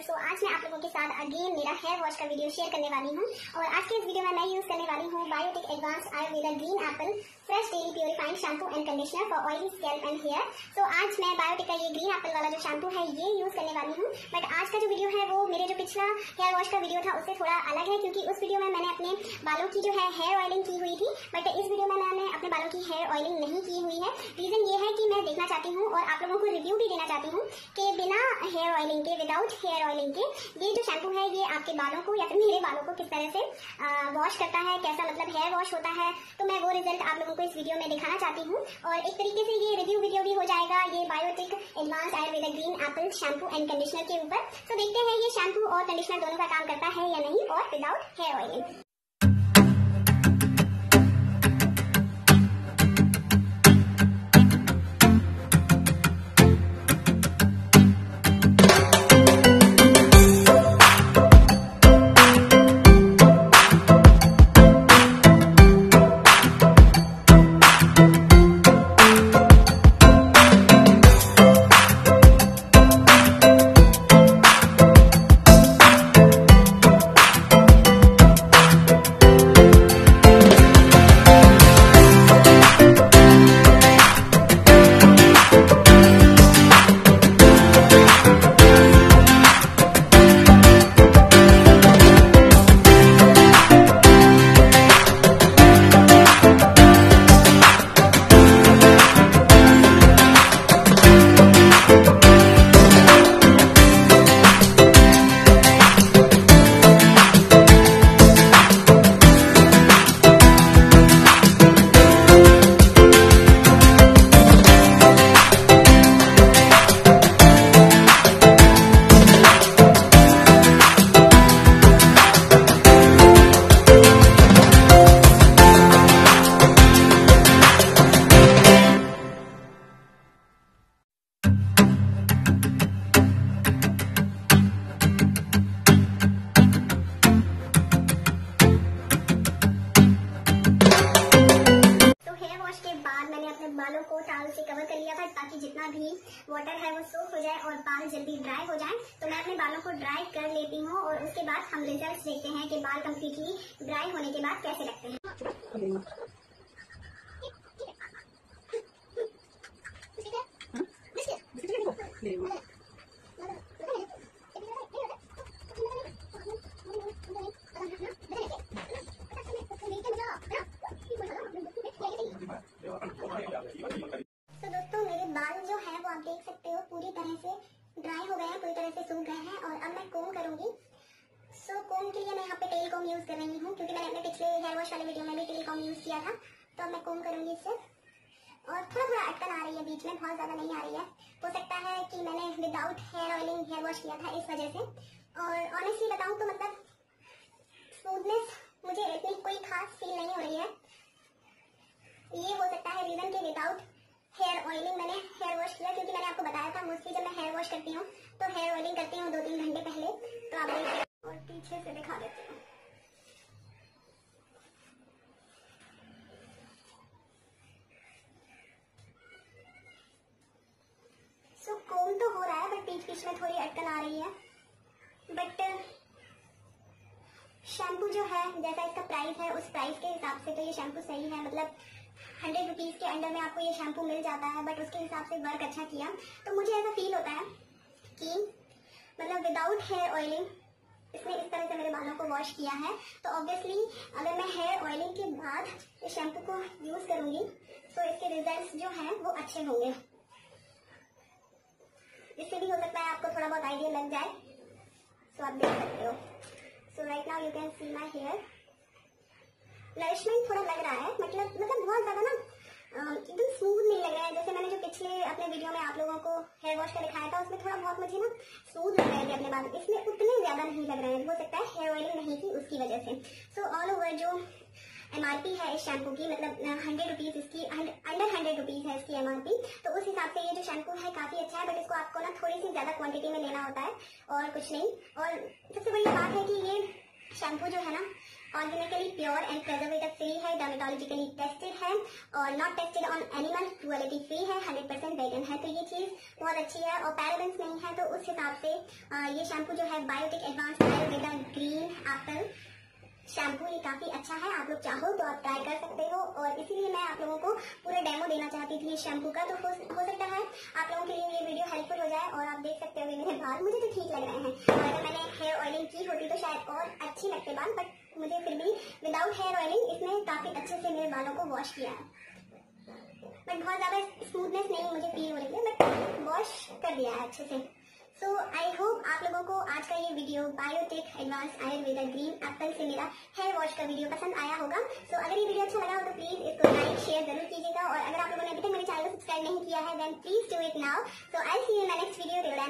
सो आज मैं आप लोगों के साथ अगेन मेरा हेयर वॉश का वीडियो शेयर करने वाली हूँ। और आज के इस वीडियो में मैं यूज़ करने वाली हूँ Biotique advance Ayurveda green apple fresh daily purifying shampoo and conditioner for oily scalp and hair so आज मैं बायोटिक का ये ग्रीन एप्पल वाला जो शैम्पू है, ये यूज़ करने वाली हूँ। बट आज का जो वीडियो है, वो मेरे जो पिछला हेयर वॉश का वीडियो था, उससे थोड़ा अलग है, क्योंकि उस वीडियो में मैंने अपने बालों की जो है हेयर ऑयलिंग की हुई थी। बट इस वीडियो में मैंने अपने बालों की हेयर ऑयलिंग नहीं की हुई है। रीजन ये है कि मैं देखना चाहती हूँ और आप लोगों को रिव्यू भी देना चाहती हूँ कि बिना हेयर ऑयलिंग के विदाउट हेयर ऑयलिंग के ये जो शैम्पू है, ये आपके बालों को या फिर मेरे बालों को किस तरह से वॉश करता है, कैसा मतलब हेयर वॉश होता है तो मैं वो रिज़ल्ट आप लोगों को इस वीडियो में दिखाना चाहती हूँ। और एक तरीके से ये रिव्यू वीडियो भी हो जाएगा, ये Biotique advance Ayurveda green apple shampoo and conditioner के ऊपर। तो देखते हैं ये शैम्पू और कंडीशनर दोनों का काम करता है या नहीं, और विदाउट हेयर ऑयलिंग था ताकि जितना भी वाटर है वो सोख हो जाए और बाल जल्दी ड्राई हो जाए। तो मैं अपने बालों को ड्राई कर लेती हूँ और उसके बाद हम रिज़ल्ट देखते हैं कि बाल कम्प्लीटली ड्राई होने के बाद कैसे लगते हैं। तो दोस्तों मेरे बाल जो है वो आप देख सकते हो पूरी तरह से ड्राई हो गए हैं पूरी तरह से सूख गए हैं और अब मैं कोम करूँगी सो कोम के लिए मैं यहाँ पे टेल कोम यूज़ कर रही हूँ, क्योंकि मैंने अपने पिछले हेयर वॉश वाले वीडियो में भी टेल कोम यूज़ किया था तो अब मैं कोम करूँगी इससे। और थोड़ा थोड़ा अटकन आ रही है बीच में, बहुत ज़्यादा नहीं आ रही है। हो सकता है कि मैंने without hair oiling hair wash किया था इस वजह से। और ऑनेस्टली बताऊँ तो मतलब स्मूथनेस मुझे इतनी कोई खास फील नहीं हो रही है। ये हो सकता है रीजन के विदाउट हेयर ऑयलिंग मैंने हेयर वॉश किया, क्योंकि मैंने आपको बताया था मोस्टली जब मैं हेयर वॉश करती हूँ तो हेयर ऑयलिंग करती हूँ दो तीन घंटे पहले तो आप और पीछे से दिखा देती हूँ सो कोम तो हो रहा है बट बीच बीच में थोड़ी अटकन आ रही है। बट शैम्पू जो है, जैसा इसका प्राइस है, उस प्राइस के हिसाब से तो ये शैम्पू सही है। मतलब हंड्रेड रुपीज़ के अंडर में आपको ये शैम्पू मिल जाता है बट उसके हिसाब से वर्क अच्छा किया। तो मुझे ऐसा फील होता है कि मतलब विदाउट हेयर ऑयलिंग इसने इस तरह से मेरे बालों को वॉश किया है। तो ऑब्वियसली अगर मैं हेयर ऑयलिंग के बाद इस शैम्पू को यूज़ करूँगी तो इसके रिजल्ट्स जो हैं, वो अच्छे होंगे। इससे भी हो सकता है आपको थोड़ा बहुत आइडिया लग जाए। तो आप देख सकते हो। So right now you can see my hair nourishment थोड़ा लग रहा है मतलब मतलब बहुत ज़्यादा ना एकदम स्मूथ नहीं लग रहा है। जैसे मैंने जो पिछले अपने वीडियो में आप लोगों को हेयर वॉश का दिखाया था, उसमें थोड़ा बहुत मुझे ना स्मूथ लग रहे थे अपने बाल इसमें उतने ज़्यादा नहीं लग रहे हैं। हो सकता है हेयर ऑयलिंग नहीं थी उसकी वजह से। सो ऑल ओवर जो एमआरपी है इस शैम्पू की मतलब हंड्रेड रुपीज़ इसकी अंडर हंड्रेड रुपीज़ है इसकी एमआरपी तो उस हिसाब से ये जो शैम्पू है काफ़ी अच्छा है बट इसको आपको ना थोड़ी सी ज़्यादा क्वांटिटी में लेना होता है और कुछ नहीं। और सबसे बड़ी बात है कि ये शैम्पू जो है ना organically pure and preservative free है डर्मेटोलॉजिकली टेस्टेड है और not tested on animal cruelty free है हंड्रेड परसेंट वेगन है। तो ये चीज़ बहुत अच्छी है और पैराबेंस नहीं है तो उस हिसाब से ये शैम्पू जो है Biotique advance green apple shampoo ये काफ़ी अच्छा है आप लोग चाहो तो आप ट्राई कर सकते हो। और इसीलिए मैं आप लोगों को पूरा डेमो देना चाहती थी इस शैम्पू का तो हो, हो सकता है आप लोगों के लिए ये वीडियो हेल्पफुल हो जाए और आप देख सकते हो मेरे बाल मुझे तो ठीक लग रहे हैं। और अगर मैंने हेयर ऑयलिंग की होती तो शायद और अच्छी लगते बाल बट मुझे फिर भी विदाउट हेयर ऑयलिंग इसने काफ़ी अच्छे से मेरे बालों को वॉश किया है। बट बहुत ज़्यादा स्मूथनेस नहीं मुझे फील हो रही है बट वॉश कर दिया है अच्छे से। सो आई होप आप लोगों को आज का ये video Biotique advance Ayurveda green apple से मेरा हेयर वॉश का वीडियो पसंद आया होगा। सो so, अगर ये वीडियो अच्छा लगा हो तो प्लीज़ इसको लाइक शेयर ज़रूर कीजिएगा और अगर आप लोगों ने अभी तक मेरे चैनल को सब्सक्राइब नहीं किया है then please do it now so I see you next video bye